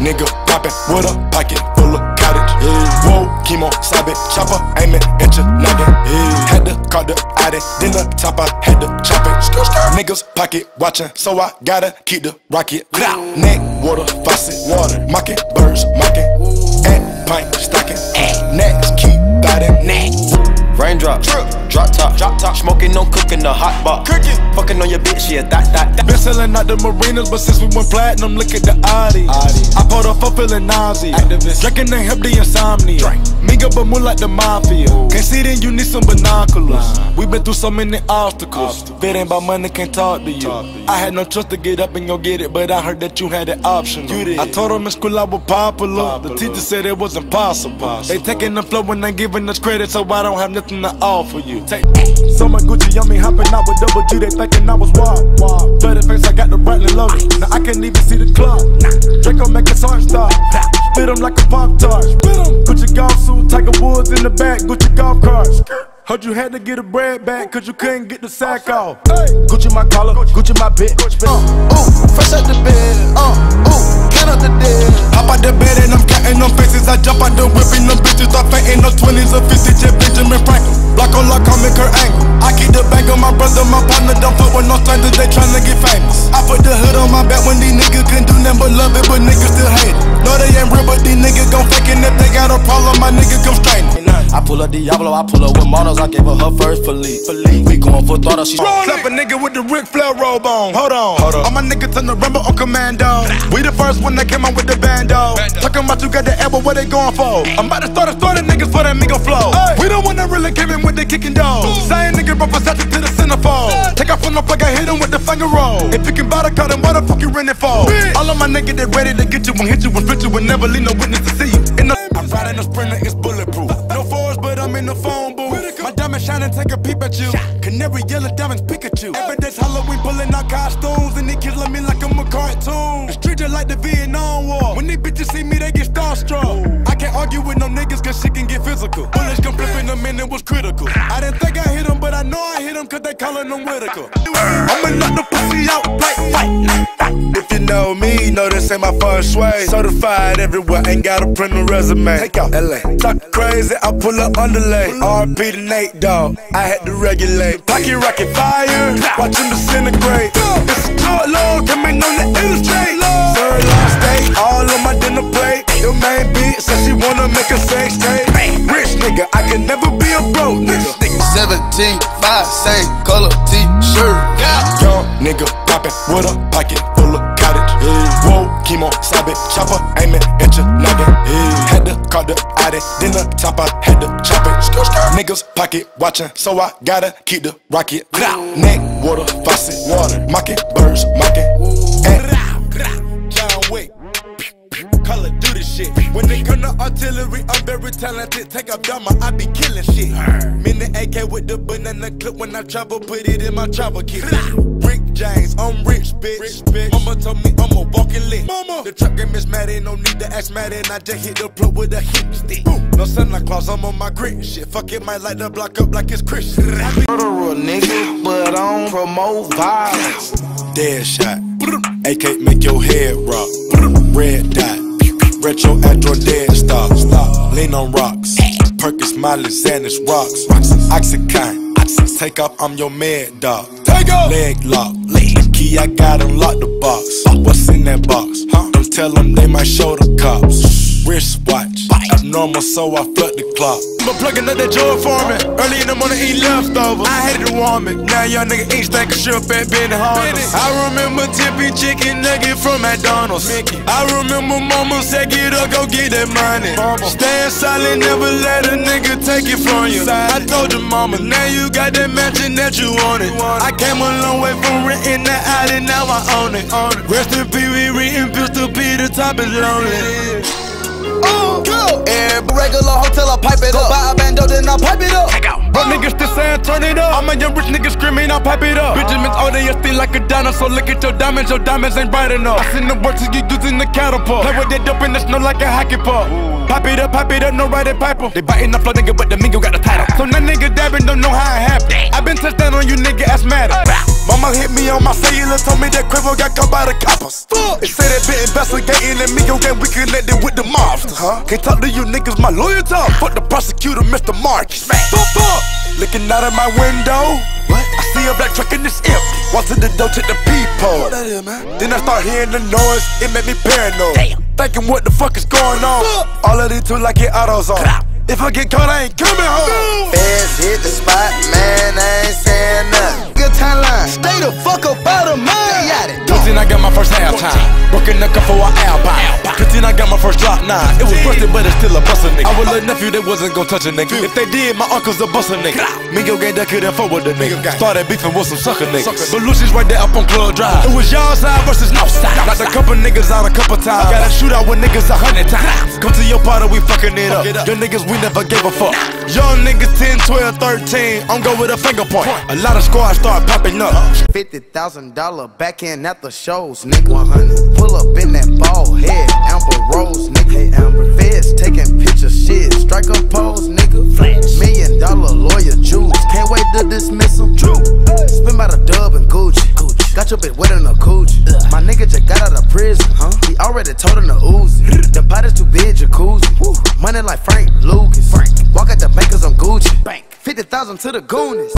nigga poppin' with a pocket full of cottage. Yeah. Whoa, chemo, sabe, chopper, aiming at your noggin. Yeah. Had to call the Addy, then the top I had to chop it. Skr, skr. Niggas pocket watchin', so I gotta keep the rocket. Neck, water, faucet, water, mocking, birds, mocking. And pint, stocking. at Next, keep. Raindrop, drop top, drop top, smoking, no cooking, the hot box. Cooking. Fucking on your bitch, yeah, that, that, that. Been selling out the marinas, but since we went platinum, look at the Audi. I pulled up for feeling nauseous. Drinking and help the insomnia. Minga but more like the mafia. Can't see then you need some binoculars. We been through so many obstacles. If it ain't about money, can't talk to you. I had no trust to get up and go get it, but I heard that you had an option. I told them in school I was popular. The teacher said it was impossible. They taking the flow when they giving us credit, so I don't have nothing to offer you. Take so much Gucci on me, hopping out with double G, they thinking I was wild. wild. Bloody face, I got the Bradley loaded. Now I can't even see the clock. Draco make his heart stop. Spit him like a pop tart. Gucci golf suit, Tiger Woods in the back, Gucci golf carts. Heard you had to get a bread back cause you couldn't get the sack off. Gucci my collar, Gucci my bitch. Uh, ooh, fresh out the bed. Uh, ooh, get out the dead. Hop out the bed and I'm counting them faces. I jump out the whip and them bitches start fainting. No 20s or 50s, just Benjamin Franklin. Block on lock, I'm in Kurt Angle. I keep the bank on my brother, my partner. Don't fuck with no strangers, they tryna get famous. I put the hood on my back when these niggas couldn't do nothing but love it, but niggas still hate it. No, they ain't real, but these niggas gon' fake it. If they got a problem, my nigga come straight. I pull up Diablo, I pull up with models, I gave her her first Philippe. We going for throttle, she Slap a nigga with the Ric Flair robe on. Hold on. Hold on. All my niggas turn the rumble on commando. We the first one that came out with the bando. Talking about you got the elbow, what they going for? I'm about to start a story, niggas for that Migo flow. We don't wanna really give him with the kicking dough. Same nigga Versace to the centerfold. Take off on the plug, I hit him with the finger roll. If you can buy the car, then what the fuck you renting for? All of my niggas, they ready to get you and hit you and split you and never leave no witness to see you. In the I'm riding a sprinter, it's bulletproof. No fours, but I'm in the phone booth. My diamond shining, take a peep at you. Canary yellow diamonds, Pikachu. Every day's Halloween, pulling out costumes, and they killing me like I'm a cartoon. The street just like the Vietnam War. When these bitches see me, they get starstruck. I can't argue with no niggas, cause shit can get physical. Bullets come flipping them and it was critical. I didn't think I hit him, but I know I hit him, cause they calling them Whitaker. I'ma knock the pussy out like fight. If you know me, know this ain't my first way. Certified everywhere, ain't gotta print a resume. Take out LA. Talk crazy, I pull up underlay. RP to Nate, dog. I had to regulate. Pocket rocket fire, watch him disintegrate. It's a short load, coming on the illustrate. Sirloin steak, all on my dinner Your main bitch said she wanna make a sex tape. Rich nigga, I can never be a broke nigga. 17, 5, same color t-shirt. Young nigga poppin' with a pocket full of cottage. Whoa, chemo, sabe, chopper, aiming at your noggin. Had to call the Addy, then the top I had to chop it. Niggas pocket watchin', so I gotta keep the rocket. Neck, water, faucet, water, mocking, birds, mocking. Talented. Take up Dama, I be killing shit. Mini AK with the banana clip when I travel, put it in my travel kit. Rick James, I'm rich, bitch. Mama told me I'm a walking lick. Mama. The truck game is mad, ain't no need to ask mad, and I just hit the plug with a hip stick. No Santa Claus, I'm on my grit shit. Fuck it, might light the block up like it's Christian. Murderer, nigga, but I don't promote violence. Dead shot. AK make your head rock. Red dot. Retro Android dead. Lean on rocks. Perkins, Miley, Xanax, rocks. Oxycontin. Take off, I'm your mad dog. Take off. Leg lock. Leg. Key, I got unlock the box. What's in that box? Huh? Don't tell them they might show the cops. Wristwatch. Abnormal, so I flood the clock. I'm plugging up that joy for me. Early in the morning, eat leftovers. I hated to warm it. Now y'all nigga ain't stank a shrimp at Benihana's. I remember Tippy chicken nugget from McDonald's. Mickey. I remember mama said, get up, go get that money. Stand silent, never let a nigga take it from you. I told your mama, now you got that mansion that you wanted. I came a long way from renting that alley, now I own it. Rest in peace, we reading Pistol P, the top is lonely. Oh, go. Every regular hotel, I pipe it up. Buy a bando, turn it up. I'm a young rich nigga screaming, I'll pop it up. Benjamin's all day, still like a dinosaur. Look at your diamonds, your diamonds ain't bright enough. I seen the work to you using the catapult. Play with that dope in the snow like a hockey puck. Pop it up, pop it up, no riding piper. They biting the flow, nigga, but the Migo got the title. So now nigga dabbing don't know how it happened. I been touched down on you, nigga, asthmatic. Mama hit me on my cellular, told me that Quavo got caught by the coppers. They say they been investigating and me gang we connected with the mobsters. Huh? Can't talk to you niggas, my lawyer talk. Fuck the prosecutor, Mr. Marcus. Fuck, fuck. Looking out of my window. What? I see a black truck and it's empty. Walk to the door, check the people. What that is, man? Then I start hearing the noise, it made me paranoid. Damn. Thinking what the fuck is going on? All of these two like it AutoZone. If I get caught, I ain't coming home. Feds hit the spot, man, I ain't saying nothing. Good timeline, stay the fuck up out of mine. Got it. 15, I got my first halftime. Broken the cup for an Alpine. 15, I got my first drop nine. It was busted, but it's still a bustin' nigga. I was a nephew that wasn't gon' touch a nigga. If they did, my uncle's a bustin' nigga. Migo gang that couldn't fuck with the nigga. Started beefing with some sucker niggas. But Lucy's right there up on Club Drive. It was y'all side versus no side. Knocked a couple niggas out a couple times. Got a shootout with niggas a hundred times. Come to your party, we fucking it up. Your niggas, we never gave a fuck. Young niggas 10, 12, 13. I'm go with a finger point. A lot of squads start popping up. Fifty thousand dollar back in at the shows, nigga. 100. Pull up in Got your bitch wet in a coochie. My nigga just got out of prison, huh? He already told him to ooze. The pot is too big, jacuzzi. Money like Frank Lucas. Frank. Walk at the bank cause I'm Gucci. Bank. 50,000 to the Goonies.